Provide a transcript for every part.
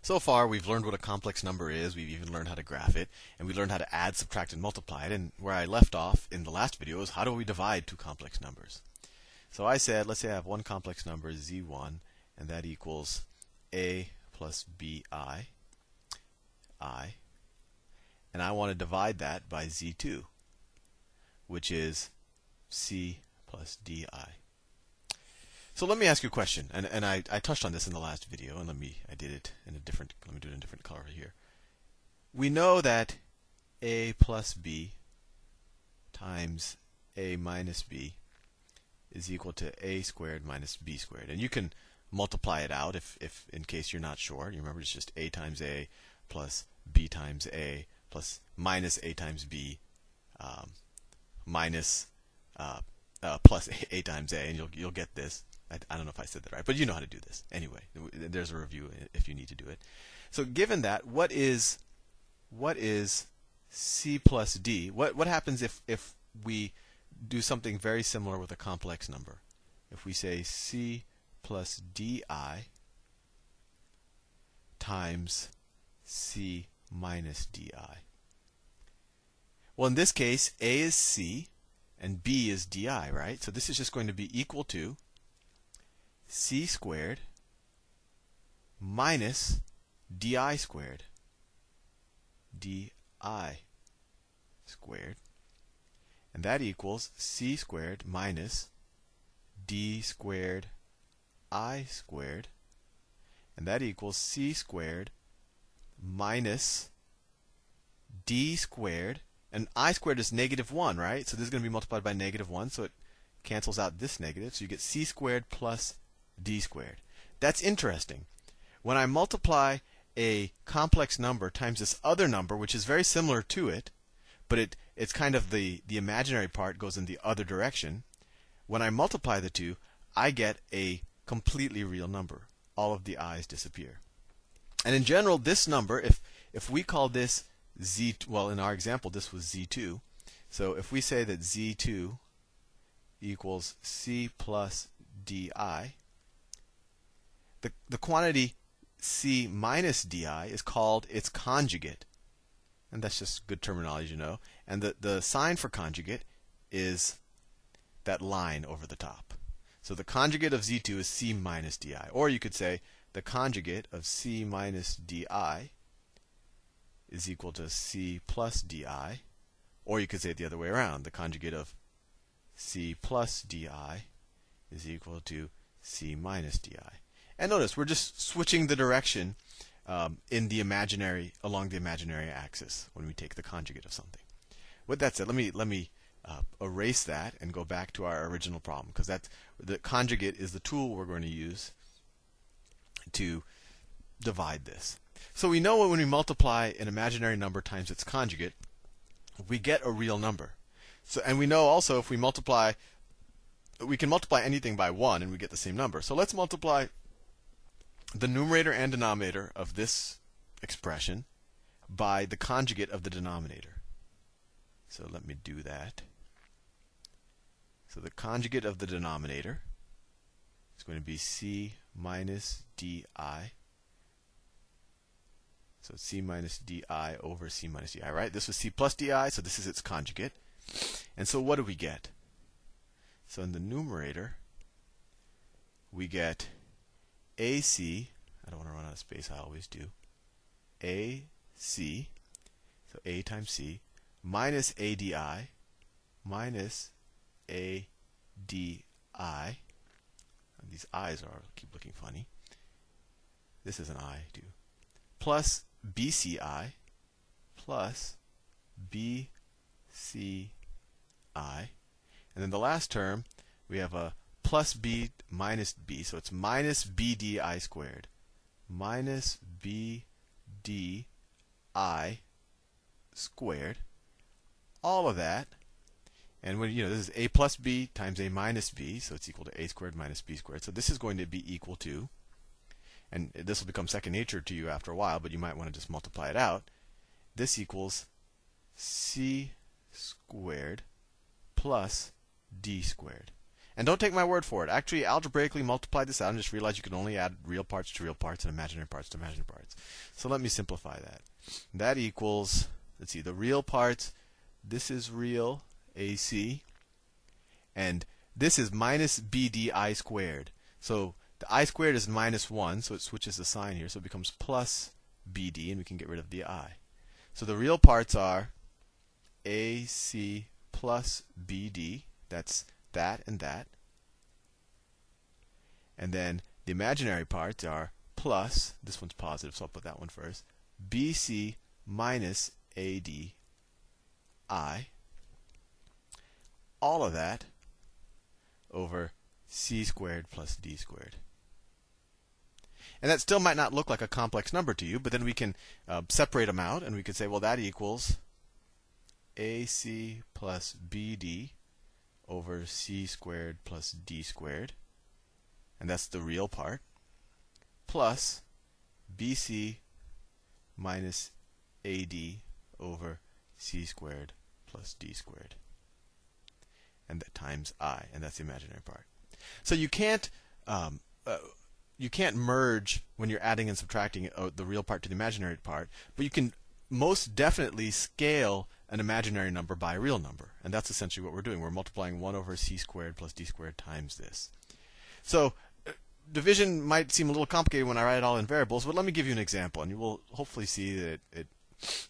So far, we've learned what a complex number is, we've even learned how to graph it, and we learned how to add, subtract, and multiply it. And where I left off in the last video is how do we divide two complex numbers? So I said, let's say I have one complex number, z1, and that equals a plus bi, i, and I want to divide that by z2, which is c plus di. So let me ask you a question, and, and I, I touched on this in the last video, and let me I did it in a different let me do it in a different color here. We know that a plus b times a minus b is equal to a squared minus b squared, and you can multiply it out if, if in case you're not sure. You remember it's just a times a plus b times a plus minus a times b um, minus uh, uh, plus a, a times a, and you'll you'll get this. I, I, don't know if I said that right, but you know how to do this. Anyway, there's a review if you need to do it. So given that, what is what is c plus d? What what happens if if we do something very similar with a complex number? If we say c plus di times c minus di. Well, in this case, a is c and b is di, right? So this is just going to be equal to c squared minus di squared. di squared. And that equals c squared minus d squared i squared. And that equals c squared minus d squared. And i squared is negative 1 right? So this is going to be multiplied by negative 1 so it cancels out this negative. So you get c squared plus d squared. That's interesting. When I multiply a complex number times this other number, which is very similar to it, but it, it's kind of the, the imaginary part goes in the other direction. When I multiply the two, I get a completely real number. All of the i's disappear. And in general, this number, if, if we call this z, well, in our example, this was z2. So if we say that z2 equals c plus di, the, the quantity C minus di is called its conjugate. And that's just good terminology, you know. And the, the sign for conjugate is that line over the top. So the conjugate of z2 is c minus di. Or you could say the conjugate of c minus di is equal to c plus di. Or you could say it the other way around. The conjugate of c plus di is equal to c minus di. And notice we're just switching the direction um, in the imaginary along the imaginary axis when we take the conjugate of something. With that said, let me let me uh, erase that and go back to our original problem because that the conjugate is the tool we're going to use to divide this. So we know when we multiply an imaginary number times its conjugate, we get a real number. So and we know also if we multiply we can multiply anything by 1 and we get the same number. So let's multiply the numerator and denominator of this expression by the conjugate of the denominator. So let me do that. So the conjugate of the denominator is going to be c minus di. So c minus di over c minus di, right? This was c plus di, so this is its conjugate. And so what do we get? So in the numerator, we get AC, I don't want to run out of space, I always do. AC, so A times C, minus ADI, minus ADI. And these I's are keep looking funny. This is an I too. Plus BCI, plus BCI. And then the last term, we have a plus b minus b. So it's minus bdi squared. Minus bdi squared. All of that. And when you know this is a plus b times a minus b, so it's equal to a squared minus b squared. So this is going to be equal to, and this will become second nature to you after a while, but you might want to just multiply it out. This equals c squared plus d squared. And don't take my word for it. Actually, algebraically multiply this out and just realize you can only add real parts to real parts and imaginary parts to imaginary parts. So let me simplify that. That equals, let's see, the real parts, this is real AC, and this is minus BDI squared. So the i squared is minus 1, so it switches the sign here, so it becomes plus BD, and we can get rid of the i. So the real parts are AC plus BD, that's that and that. And then the imaginary parts are plus, this one's positive, so I'll put that one first, BC minus AD I. All of that over c squared plus d squared. And that still might not look like a complex number to you, but then we can uh, separate them out and we could say, well, that equals AC plus BD over C squared plus D squared. And that's the real part. Plus BC minus AD over C squared plus D squared. And that times I, and that's the imaginary part. So you can't um, uh, you can't merge when you're adding and subtracting uh, the real part to the imaginary part, but you can most definitely scale an imaginary number by a real number. And that's essentially what we're doing. We're multiplying 1 over c squared plus d squared times this. So uh, division might seem a little complicated when I write it all in variables, but let me give you an example, and you will hopefully see that it, it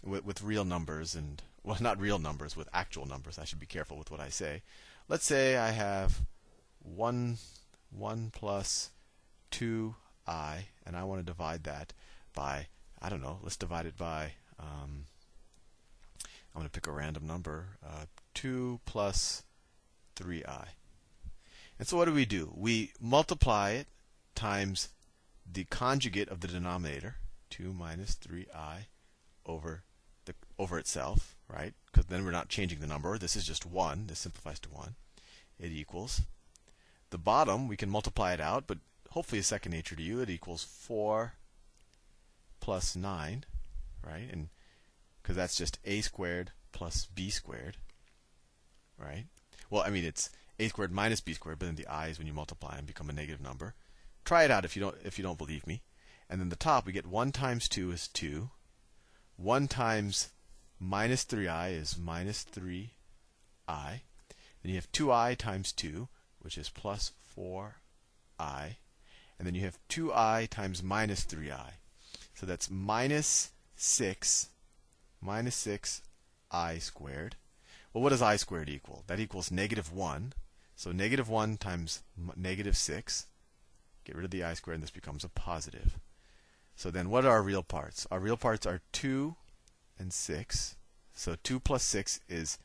with, with real numbers and well, not real numbers, with actual numbers. I should be careful with what I say. Let's say I have 1, 1 plus 2i, and I want to divide that by, I don't know, let's divide it by, um, I'm going to pick a random number, uh, 2 plus 3i. And so what do we do? We multiply it times the conjugate of the denominator, 2 minus 3i, over the over itself, right? Because then we're not changing the number. This is just 1. This simplifies to 1. It equals. The bottom, we can multiply it out, but hopefully it's second nature to you. It equals 4 plus 9, right? And because that's just a squared plus b squared, right? Well, I mean it's a squared minus b squared, but then the i's when you multiply them become a negative number. Try it out if you don't if you don't believe me. And then the top we get 1 times 2 is 2. 1 times minus 3i is minus 3i. Then you have 2i times 2, which is plus 4i. And then you have 2i times minus 3i. So that's minus 6, minus 6i squared. Well, what does i squared equal? That equals negative 1. So negative 1 times negative 6. Get rid of the i squared, and this becomes a positive. So then what are our real parts? Our real parts are 2 and 6. So 2 plus 6 is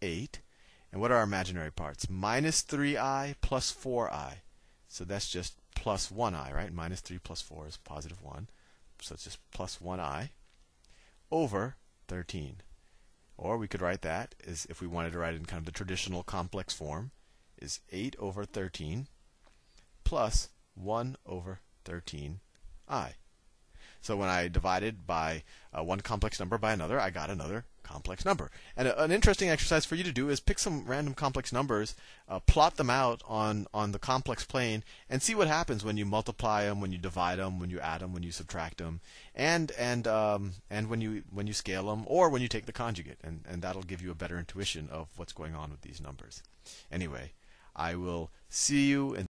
8. And what are our imaginary parts? Minus 3i plus 4i. So that's just plus 1i, right? Minus 3 plus 4 is positive 1. So it's just plus 1i over 13. Or we could write that as if we wanted to write it in kind of the traditional complex form is 8 over 13 plus 1 over 13i. So when I divided by uh, one complex number by another, I got another complex number. And a, an interesting exercise for you to do is pick some random complex numbers, uh, plot them out on, on the complex plane, and see what happens when you multiply them, when you divide them, when you add them, when you subtract them, and and um, and when you when you scale them, or when you take the conjugate, and and that'll give you a better intuition of what's going on with these numbers. Anyway, I will see you in